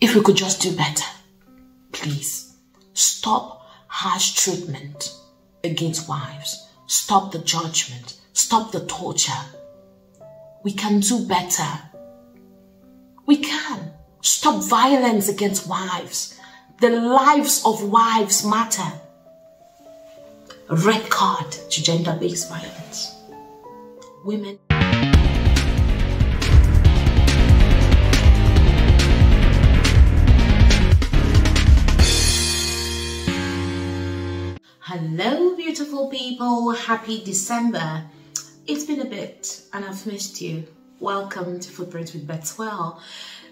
if we could just do better. Please stop harsh treatment against wives. Stop the judgment. Stop the torture. We can do better. We can. Stop violence against wives. The lives of wives matter. Red card to gender based violence. Women. Hello, beautiful people. Happy December. It's been a bit and I've missed you. Welcome to Footprints with Bertuelle.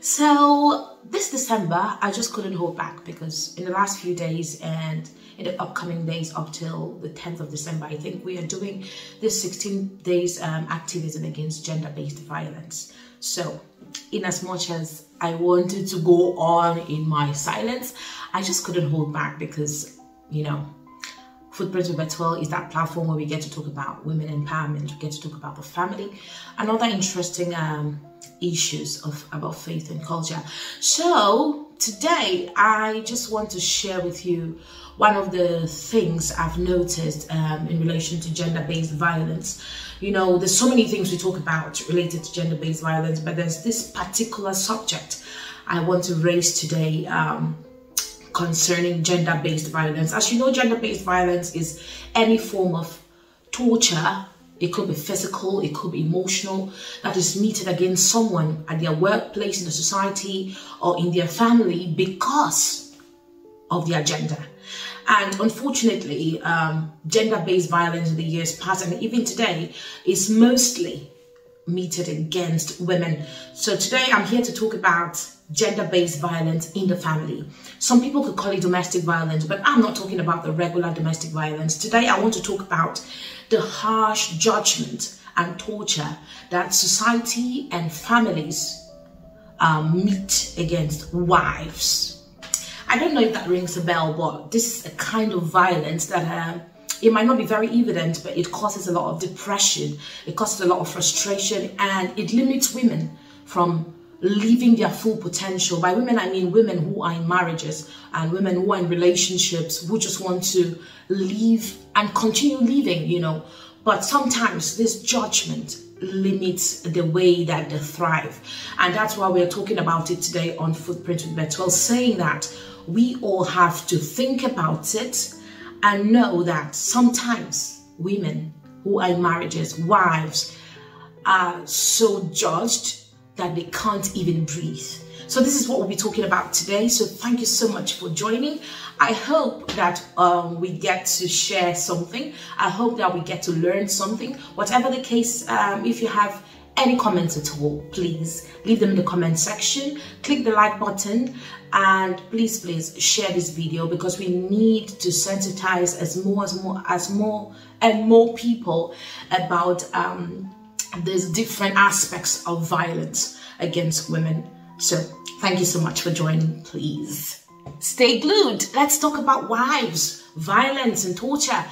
So, this December, I just couldn't hold back because in the last few days and in the upcoming days up till the 10th of December, I think we are doing this 16 days um, activism against gender based violence. So, in as much as I wanted to go on in my silence, I just couldn't hold back because, you know, Footprints with Bertuelle is that platform where we get to talk about women empowerment, we get to talk about the family, and other interesting um, issues of about faith and culture. So today, I just want to share with you one of the things I've noticed um, in relation to gender-based violence. You know, there's so many things we talk about related to gender-based violence, but there's this particular subject I want to raise today. Um, concerning gender based violence. As you know, gender based violence is any form of torture. It could be physical, it could be emotional, that is meted against someone at their workplace, in the society, or in their family because of their gender. And unfortunately, um, gender based violence in the years past and even today is mostly meted against women. So today I'm here to talk about gender-based violence in the family. Some people could call it domestic violence, but I'm not talking about the regular domestic violence. Today I want to talk about the harsh judgment and torture that society and families um, meet against wives. I don't know if that rings a bell, but this is a kind of violence that uh, it might not be very evident, but it causes a lot of depression, it causes a lot of frustration, and it limits women from living their full potential. By women, I mean women who are in marriages and women who are in relationships who just want to live and continue living, you know. But sometimes this judgment limits the way that they thrive. And that's why we're talking about it today on Footprint with Bertuelle, saying that we all have to think about it and know that sometimes women who are in marriages, wives, are so judged that they can't even breathe. So this is what we'll be talking about today. So thank you so much for joining. I hope that um, we get to share something. I hope that we get to learn something. Whatever the case, um, if you have any comments at all, please leave them in the comment section. Click the like button and please, please share this video because we need to sensitize as more as more as more and more people about um, there's different aspects of violence against women. So thank you so much for joining, please. Stay glued. Let's talk about wives, violence and torture.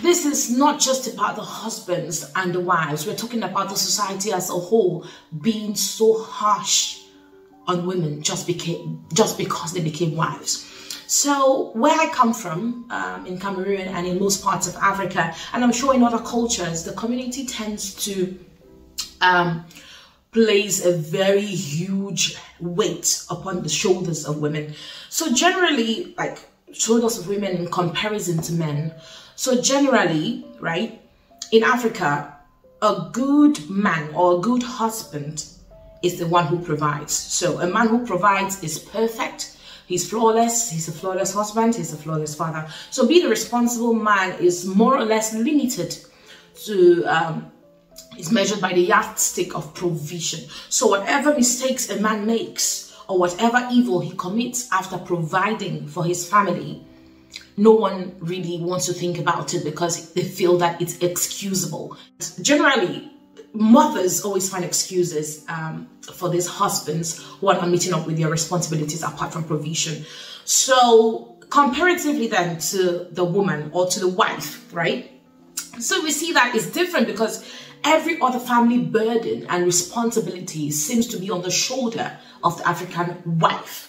This is not just about the husbands and the wives. We're talking about the society as a whole being so harsh on women just became just because they became wives. So where I come from, um, in Cameroon and in most parts of Africa, and I'm sure in other cultures, the community tends to um, place a very huge weight upon the shoulders of women. So generally, like shoulders of women in comparison to men. So generally, right, in Africa, a good man or a good husband is the one who provides. So a man who provides is perfect He's flawless. He's a flawless husband. He's a flawless father. So being a responsible man is more or less limited to, um, is measured by the yardstick of provision. So whatever mistakes a man makes or whatever evil he commits after providing for his family, no one really wants to think about it because they feel that it's excusable. Generally, mothers always find excuses um, for these husbands who are not meeting up with their responsibilities apart from provision. So comparatively then to the woman or to the wife, right? So we see that it's different because every other family burden and responsibility seems to be on the shoulder of the African wife.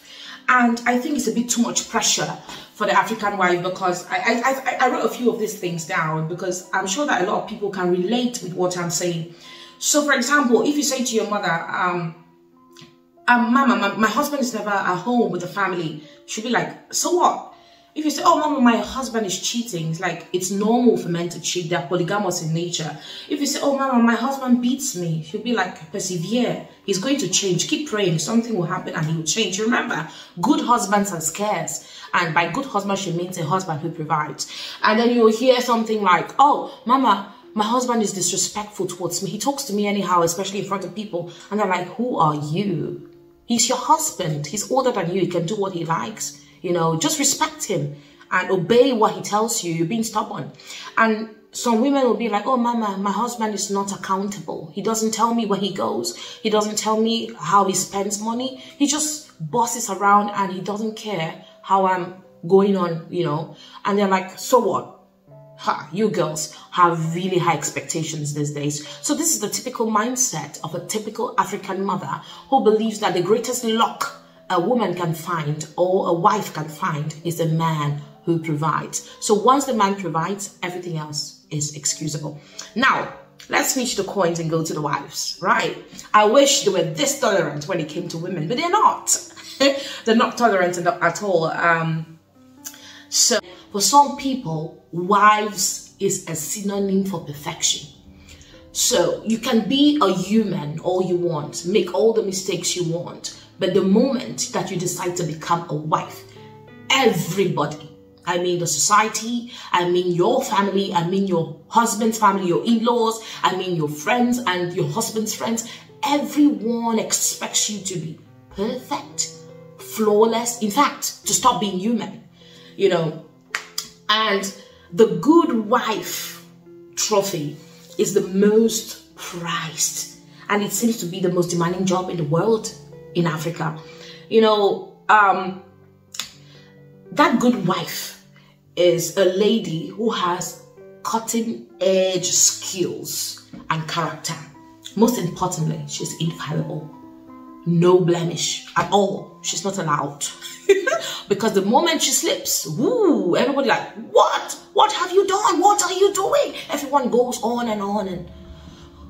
And I think it's a bit too much pressure for the African wife because I, I, I, wrote a few of these things down because I'm sure that a lot of people can relate with what I'm saying. So, for example, if you say to your mother, um, um, Mama, my, my husband is never at home with the family, she'll be like, So what? If you say, oh, mama, my husband is cheating, it's like it's normal for men to cheat. They're polygamous in nature. If you say, oh, mama, my husband beats me, she'll be like, persevere. He's going to change. Keep praying. Something will happen and he will change. Remember, good husbands are scarce. And by good husband, she means a husband who provides. And then you'll hear something like, oh, mama, my husband is disrespectful towards me. He talks to me anyhow, especially in front of people. And they're like, who are you? He's your husband. He's older than you. He can do what he likes. You know, just respect him and obey what he tells you. You're being stubborn. And some women will be like, oh, mama, my husband is not accountable. He doesn't tell me where he goes. He doesn't tell me how he spends money. He just bosses around and he doesn't care how I'm going on, you know. And they're like, so what? Ha, you girls have really high expectations these days. So this is the typical mindset of a typical African mother who believes that the greatest luck a woman can find or a wife can find is a man who provides. So once the man provides, everything else is excusable. Now, let's switch the coins and go to the wives, right? I wish they were this tolerant when it came to women, but they're not. they're not tolerant at all. Um, so for some people, wives is a synonym for perfection. So you can be a human all you want, make all the mistakes you want, but the moment that you decide to become a wife, everybody, I mean the society, I mean your family, I mean your husband's family, your in-laws, I mean your friends and your husband's friends, everyone expects you to be perfect, flawless, in fact, to stop being human, you know. And the good wife trophy is the most prized and it seems to be the most demanding job in the world in Africa. You know, um, that good wife is a lady who has cutting edge skills and character. Most importantly, she's infallible. No blemish at all. She's not allowed. because the moment she slips, woo, everybody like, what? What have you done? What are you doing? Everyone goes on and on and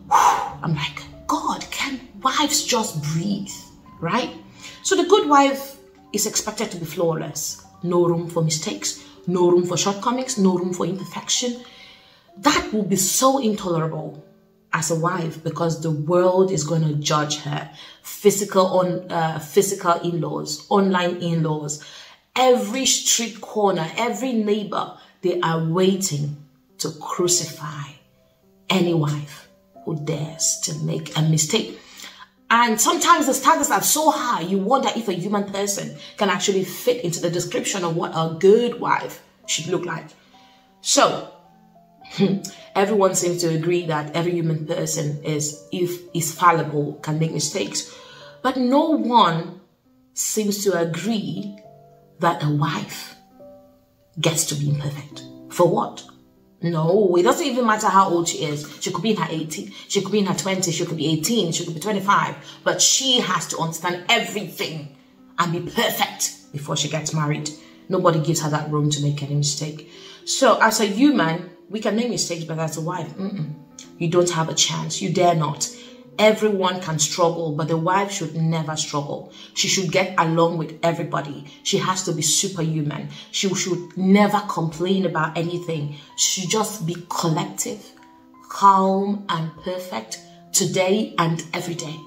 I'm like, God, can wives just breathe? right? So the good wife is expected to be flawless. No room for mistakes, no room for shortcomings, no room for imperfection. That will be so intolerable as a wife because the world is going to judge her. Physical on uh, physical in-laws, online in-laws, every street corner, every neighbor, they are waiting to crucify any wife who dares to make a mistake. And sometimes the standards are so high, you wonder if a human person can actually fit into the description of what a good wife should look like. So, everyone seems to agree that every human person is, if is fallible, can make mistakes. But no one seems to agree that a wife gets to be imperfect. For what? No, it doesn't even matter how old she is. She could be in her 80, she could be in her 20, she could be 18, she could be 25, but she has to understand everything and be perfect before she gets married. Nobody gives her that room to make any mistake. So as a human, we can make mistakes, but as a wife, mm -mm, you don't have a chance. You dare not. Everyone can struggle, but the wife should never struggle. She should get along with everybody. She has to be superhuman. She should never complain about anything. She should just be collective, calm, and perfect today and every day.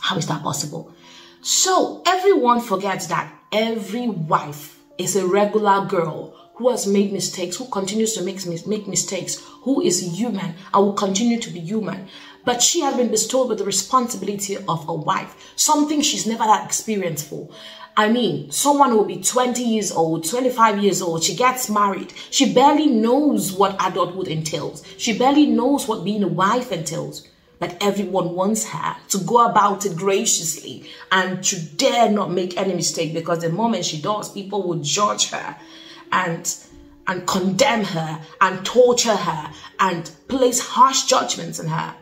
How is that possible? So everyone forgets that every wife is a regular girl who has made mistakes, who continues to make, make mistakes, who is human and will continue to be human. But she has been bestowed with the responsibility of a wife, something she's never had experience for. I mean, someone will be 20 years old, 25 years old, she gets married. She barely knows what adulthood entails. She barely knows what being a wife entails. But everyone wants her to go about it graciously and to dare not make any mistake because the moment she does, people will judge her and and condemn her and torture her and place harsh judgments on her.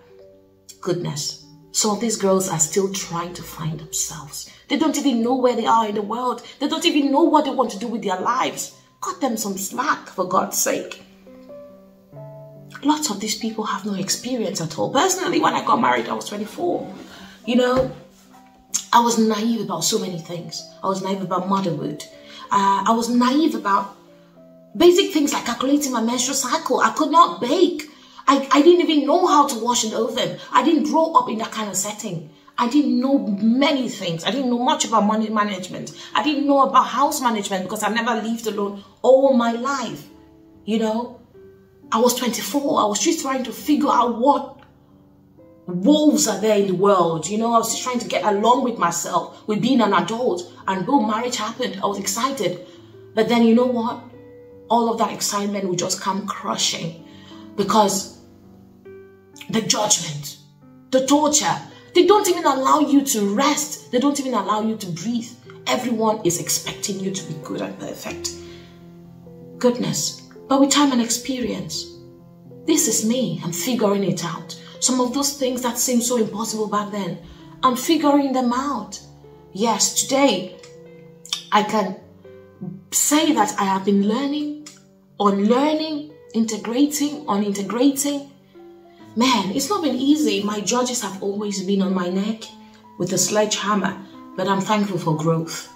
Goodness. Some of these girls are still trying to find themselves. They don't even know where they are in the world. They don't even know what they want to do with their lives. Cut them some slack, for God's sake. Lots of these people have no experience at all. Personally, when I got married, I was 24. You know, I was naive about so many things. I was naive about motherhood. Uh, I was naive about basic things like calculating my menstrual cycle. I could not bake. I, I didn't even know how to wash an oven. I didn't grow up in that kind of setting. I didn't know many things. I didn't know much about money management. I didn't know about house management because I never lived alone all my life. You know, I was 24. I was just trying to figure out what wolves are there in the world. You know, I was just trying to get along with myself, with being an adult. And boom, marriage happened. I was excited. But then you know what? All of that excitement would just come crushing because the judgment, the torture, they don't even allow you to rest. They don't even allow you to breathe. Everyone is expecting you to be good and perfect. Goodness. But with time and experience, this is me. I'm figuring it out. Some of those things that seemed so impossible back then, I'm figuring them out. Yes, today I can say that I have been learning, unlearning, integrating, unintegrating. Man, it's not been easy. My judges have always been on my neck with a sledgehammer, but I'm thankful for growth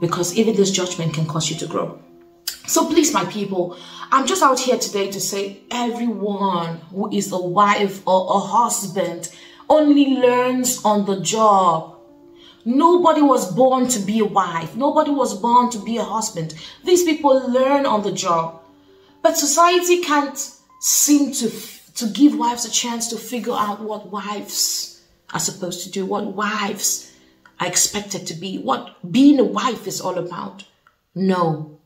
because even this judgment can cause you to grow. So please, my people, I'm just out here today to say everyone who is a wife or a husband only learns on the job. Nobody was born to be a wife. Nobody was born to be a husband. These people learn on the job. But society can't seem to, to give wives a chance to figure out what wives are supposed to do, what wives are expected to be, what being a wife is all about. No,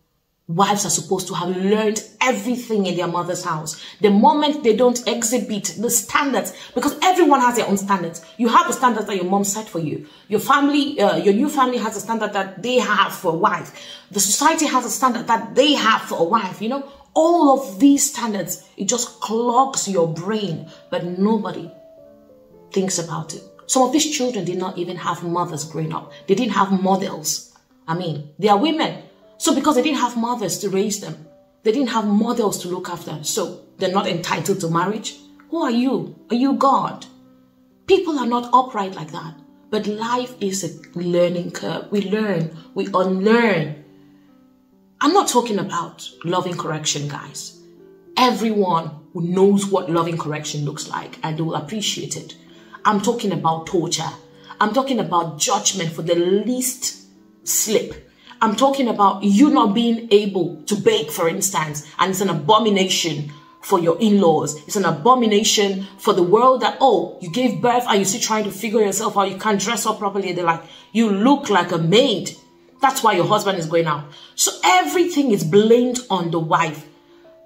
Wives are supposed to have learned everything in their mother's house. The moment they don't exhibit the standards, because everyone has their own standards. You have the standards that your mom set for you. Your family, uh, your new family has a standard that they have for a wife. The society has a standard that they have for a wife. You know, all of these standards, it just clogs your brain, but nobody thinks about it. Some of these children did not even have mothers growing up. They didn't have models. I mean, they are women so because they didn't have mothers to raise them, they didn't have models to look after, so they're not entitled to marriage. Who are you? Are you God? People are not upright like that. But life is a learning curve. We learn, we unlearn. I'm not talking about loving correction, guys. Everyone who knows what loving correction looks like and they will appreciate it. I'm talking about torture. I'm talking about judgment for the least slip I'm talking about you not being able to bake, for instance, and it's an abomination for your in-laws. It's an abomination for the world that, oh, you gave birth and you're still trying to figure yourself out. You can't dress up properly. They're like, you look like a maid. That's why your husband is going out. So everything is blamed on the wife.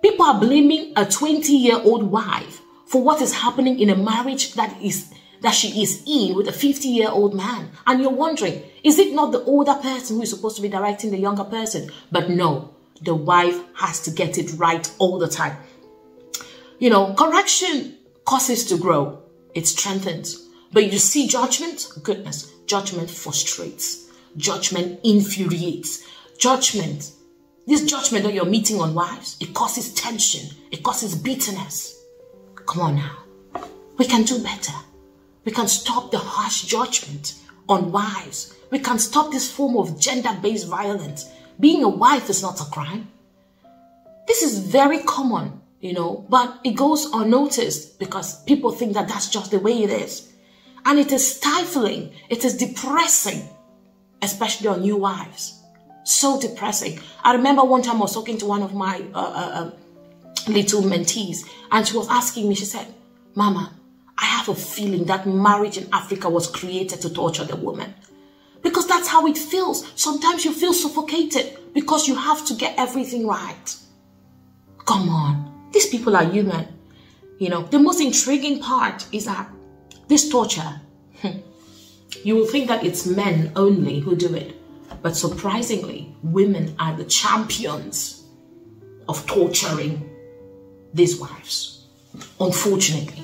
People are blaming a 20 year old wife for what is happening in a marriage that is that she is in with a 50 year old man. And you're wondering, is it not the older person who is supposed to be directing the younger person? But no, the wife has to get it right all the time. You know, correction causes to grow, it strengthens. But you see judgment, goodness, judgment frustrates, judgment infuriates, judgment. This judgment that you're meeting on wives, it causes tension, it causes bitterness. Come on now, we can do better. We can stop the harsh judgment on wives. We can stop this form of gender-based violence. Being a wife is not a crime. This is very common, you know, but it goes unnoticed because people think that that's just the way it is. And it is stifling. It is depressing, especially on new wives. So depressing. I remember one time I was talking to one of my uh, uh, uh little mentees and she was asking me, she said, Mama, I have a feeling that marriage in Africa was created to torture the woman. Because that's how it feels. Sometimes you feel suffocated because you have to get everything right. Come on. These people are human. You know, the most intriguing part is that this torture, you will think that it's men only who do it. But surprisingly, women are the champions of torturing these wives. Unfortunately.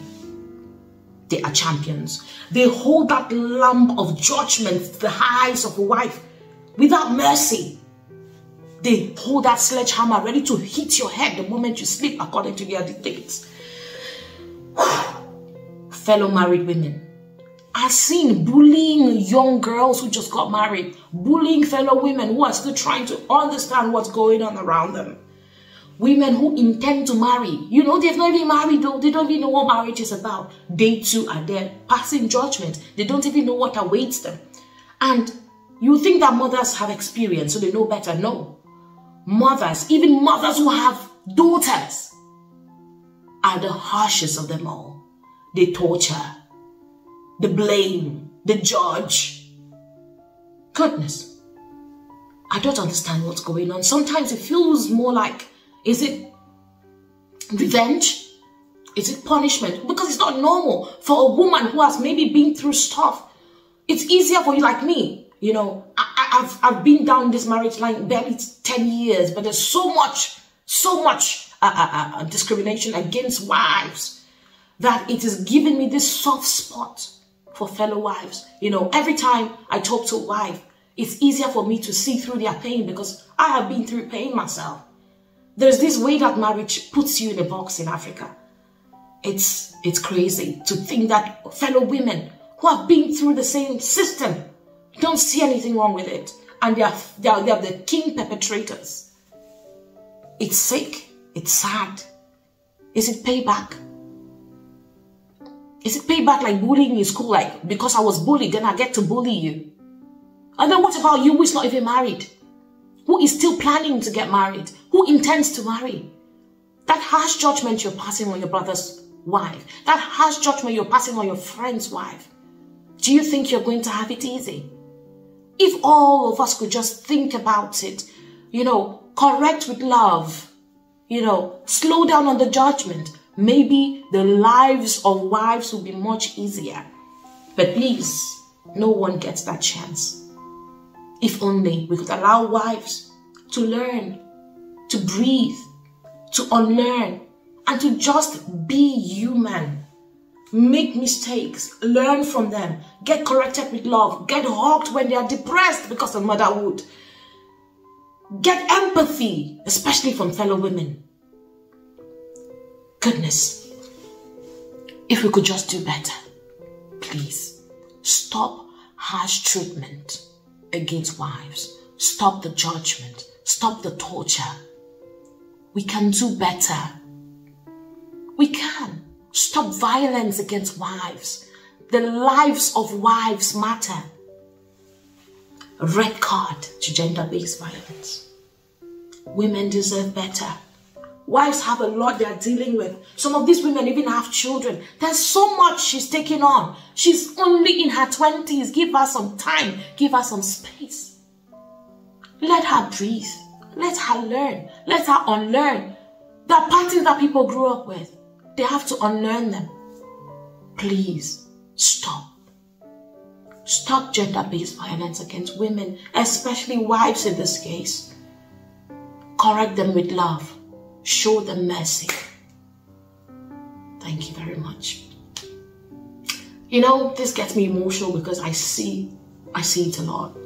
they are champions. They hold that lamp of judgment to the eyes of a wife without mercy. They hold that sledgehammer ready to hit your head the moment you sleep, according to their dictates. Fellow married women, I've seen bullying young girls who just got married, bullying fellow women who are still trying to understand what's going on around them. Women who intend to marry, you know, they've not even married though, they don't even know what marriage is about. They too are there passing judgment. They don't even know what awaits them. And you think that mothers have experience, so they know better. No. Mothers, even mothers who have daughters, are the harshest of them all. They torture, the blame, the judge. Goodness. I don't understand what's going on. Sometimes it feels more like is it revenge? Is it punishment? Because it's not normal for a woman who has maybe been through stuff. It's easier for you like me. You know, I, have I've been down this marriage line barely 10 years, but there's so much, so much uh, uh, uh, discrimination against wives that it is giving me this soft spot for fellow wives. You know, every time I talk to a wife, it's easier for me to see through their pain because I have been through pain myself. There's this way that marriage puts you in a box in Africa. It's, it's crazy to think that fellow women who have been through the same system don't see anything wrong with it. And they are, they are, they are the king perpetrators. It's sick. It's sad. Is it payback? Is it payback like bullying in school? Like, because I was bullied, then I get to bully you. And then what about you who is not even married? who is still planning to get married, who intends to marry. That harsh judgment you're passing on your brother's wife, that harsh judgment you're passing on your friend's wife, do you think you're going to have it easy? If all of us could just think about it, you know, correct with love, you know, slow down on the judgment, maybe the lives of wives will be much easier. But please, no one gets that chance. If only we could allow wives to learn, to breathe, to unlearn, and to just be human. Make mistakes, learn from them, get corrected with love, get hugged when they are depressed because of motherhood. Get empathy, especially from fellow women. Goodness, if we could just do better, please stop harsh treatment against wives. Stop the judgment. Stop the torture. We can do better. We can. Stop violence against wives. The lives of wives matter. A red card to gender based violence. Women deserve better. Wives have a lot they're dealing with. Some of these women even have children. There's so much she's taking on. She's only in her 20s. Give her some time. Give her some space. Let her breathe. Let her learn. Let her unlearn. The patterns that people grew up with, they have to unlearn them. Please stop. Stop gender based violence against women, especially wives in this case. Correct them with love Show them mercy. Thank you very much. You know, this gets me emotional because I see, I see it a lot.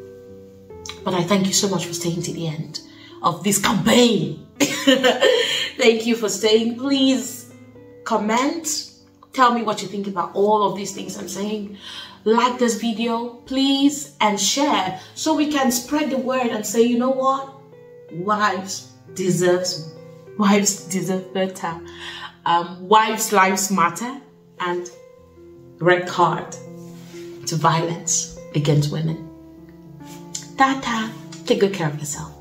But I thank you so much for staying to the end of this campaign. thank you for staying. Please comment. Tell me what you think about all of these things I'm saying. Like this video, please, and share so we can spread the word and say, you know what? Wives deserves wives deserve better. Um, wives' lives matter and red card to violence against women. Tata, take good care of yourself.